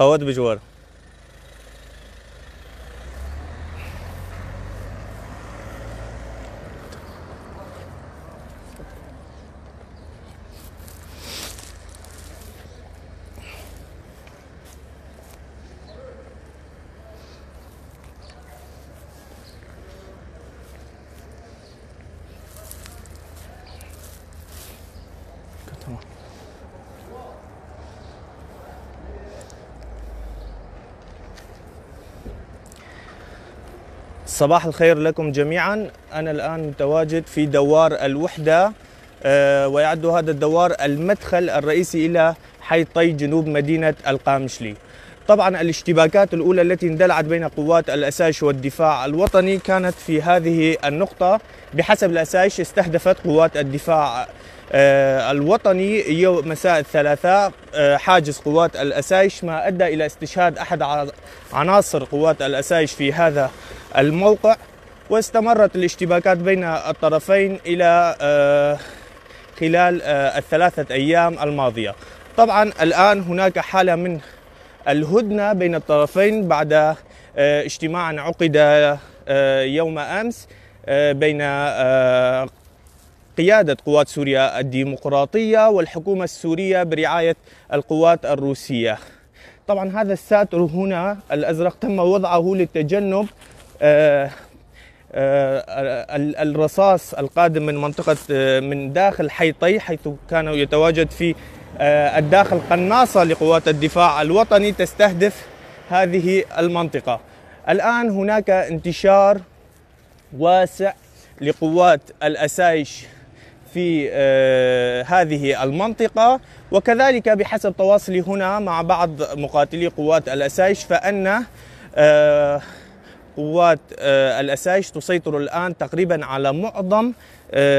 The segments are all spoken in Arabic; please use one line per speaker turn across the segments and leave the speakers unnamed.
قوات بجوار صباح الخير لكم جميعا. أنا الآن متواجد في دوار الوحدة آه، ويعد هذا الدوار المدخل الرئيسي إلى حي طي جنوب مدينة القامشلي. طبعا الاشتباكات الأولى التي اندلعت بين قوات الأسايش والدفاع الوطني كانت في هذه النقطة. بحسب الأسايش استهدفت قوات الدفاع آه، الوطني يوم مساء الثلاثاء آه، حاجز قوات الأسايش ما أدى إلى استشهاد أحد عناصر قوات الأسايش في هذا الموقع واستمرت الاشتباكات بين الطرفين إلى آه، خلال الثلاثة أيام الماضية. طبعا الآن هناك حالة من الهدنة بين الطرفين بعد اجتماع عقد يوم أمس بين قيادة قوات سوريا الديمقراطية والحكومة السورية برعاية القوات الروسية. طبعا هذا الساتر هنا الأزرق تم وضعه للتجنب آه، آه، الرصاص القادم من منطقة آه، من داخل حي طي حيث كان يتواجد في الداخل قناصة لقوات الدفاع الوطني تستهدف هذه المنطقة. الآن هناك انتشار واسع لقوات الأسايش في آه، هذه المنطقة. وكذلك بحسب تواصلي هنا مع بعض مقاتلي قوات الأسايش فأن آه، قوات آه، الأسايش تسيطر الآن تقريبا على معظم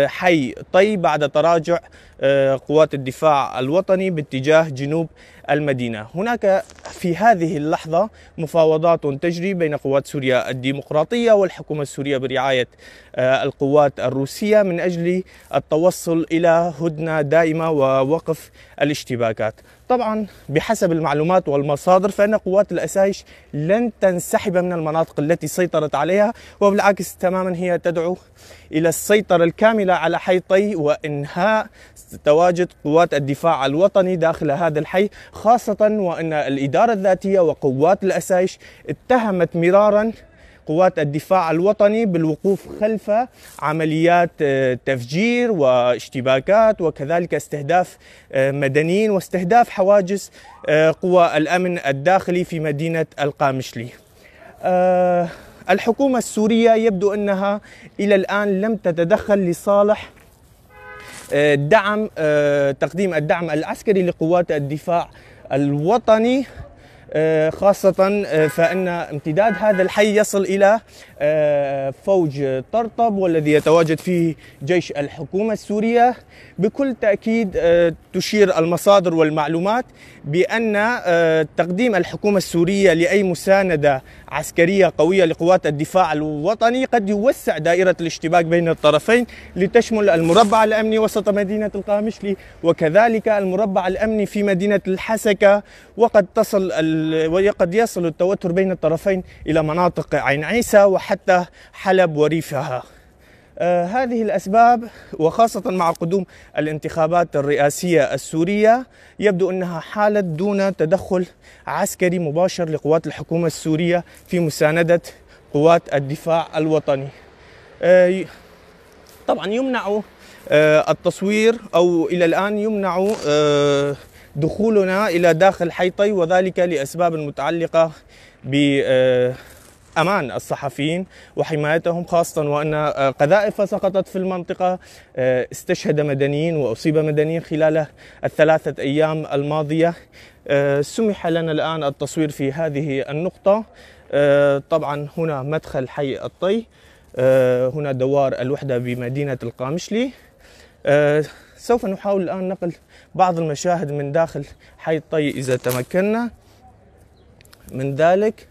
حي طي بعد تراجع قوات الدفاع الوطني باتجاه جنوب المدينة. هناك في هذه اللحظة مفاوضات تجري بين قوات سوريا الديمقراطية والحكومة السورية برعاية آه، القوات الروسية من أجل التوصل إلى هدنة دائمة ووقف الاشتباكات. طبعا بحسب المعلومات والمصادر فإن قوات الأسايش لن تنسحب من المناطق التي سيطرت عليها وبالعكس تماما هي تدعو إلى السيطرة الكاملة على حي طي وإنهاء تواجد قوات الدفاع الوطني داخل هذا الحي خاصة وأن الإدارة الذاتية وقوات الأسايش اتهمت مرارا قوات الدفاع الوطني بالوقوف خلف عمليات آه، تفجير واشتباكات وكذلك استهداف آه، مدنيين واستهداف حواجز آه، قوى الأمن الداخلي في مدينة القامشلي. الحكومة السورية يبدو أنها إلى الآن لم تتدخل لصالح دعم تقديم الدعم العسكري لقوات الدفاع الوطني. آه، خاصة آه، فإن امتداد هذا الحي يصل إلى آه، فوج طرطب والذي يتواجد فيه جيش الحكومة السورية. بكل تأكيد تشير المصادر والمعلومات بأن تقديم الحكومة السورية لأي مساندة عسكرية قوية لقوات الدفاع الوطني قد يوسع دائرة الاشتباك بين الطرفين لتشمل المربع الأمني وسط مدينة القامشلي وكذلك المربع الأمني في مدينة الحسكة وقد تصل وقد يصل التوتر بين الطرفين إلى مناطق عين عيسى وحتى حلب وريفها. آه هذه الأسباب وخاصة مع قدوم الانتخابات الرئاسية السورية يبدو أنها حالت دون تدخل عسكري مباشر لقوات الحكومة السورية في مساندة قوات الدفاع الوطني. آه طبعا يمنع آه التصوير أو إلى الآن يمنع دخولنا إلى داخل حيطي وذلك لأسباب متعلقة ب أمان الصحفيين وحمايتهم خاصة وأن قذائف سقطت في المنطقة استشهد مدنيين وأصيب مدنيين خلال الثلاثة أيام الماضية. سمح لنا الآن التصوير في هذه النقطة. طبعا هنا مدخل حي الطي هنا دوار الوحدة بمدينة القامشلي. سوف نحاول الآن نقل بعض المشاهد من داخل حي الطي إذا تمكنا. من ذلك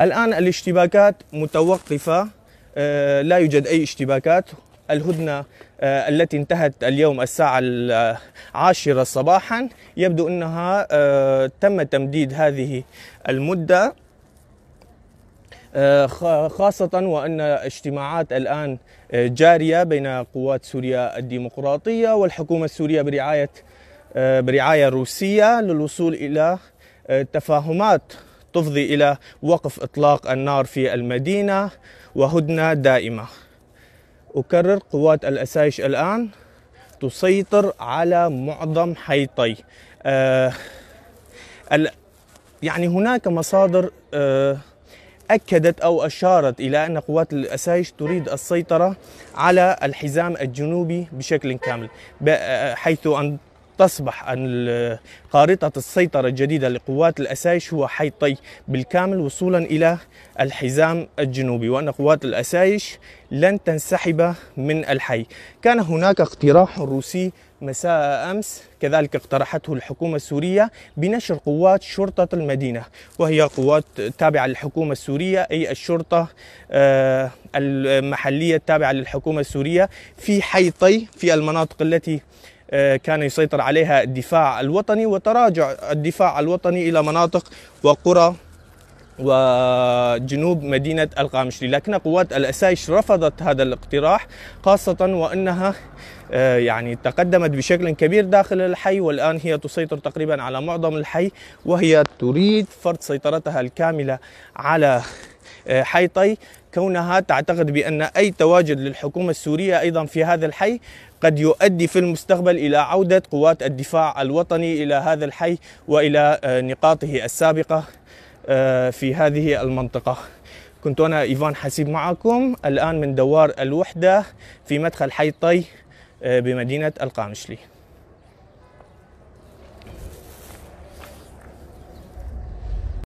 الآن الاشتباكات متوقفة. آه، لا يوجد أي اشتباكات. الهدنة آه، التي انتهت اليوم الساعة العاشرة صباحا يبدو أنها آه، تم تمديد هذه المدة. خاصة وأن اجتماعات الآن جارية بين قوات سوريا الديمقراطية والحكومة السورية برعاية برعاية روسية للوصول إلى تفاهمات تفضي إلى وقف إطلاق النار في المدينة وهدنة دائمة. أكرر قوات الأسايش الآن تسيطر على معظم حيطي. آه يعني هناك مصادر آه أكدت أو أشارت إلى أن قوات الأسايش تريد السيطرة على الحزام الجنوبي بشكل كامل حيث أن تصبح خارطة السيطرة الجديدة لقوات الأسايش هو حيطي بالكامل وصولا إلى الحزام الجنوبي وأن قوات الأسايش لن تنسحب من الحي. كان هناك اقتراح روسي مساء أمس كذلك اقترحته الحكومة السورية بنشر قوات شرطة المدينة وهي قوات تابعة للحكومة السورية أي الشرطة آه، المحلية التابعة للحكومة السورية في حيطي في المناطق التي كان يسيطر عليها الدفاع الوطني وتراجع الدفاع الوطني إلى مناطق وقرى وجنوب مدينة القامشلي. لكن قوات الأسايش رفضت هذا الاقتراح خاصة وأنها آه، يعني تقدمت بشكل كبير داخل الحي والآن هي تسيطر تقريبا على معظم الحي وهي تريد فرض سيطرتها الكاملة على آه، حيطي كونها تعتقد بأن أي تواجد للحكومة السورية أيضا في هذا الحي قد يؤدي في المستقبل إلى عودة قوات الدفاع الوطني إلى هذا الحي وإلى آه، نقاطه السابقة آه، في هذه المنطقة. كنت أنا إيفان حسيب معكم الآن من دوار الوحدة في مدخل حي طي بمدينة القامشلي.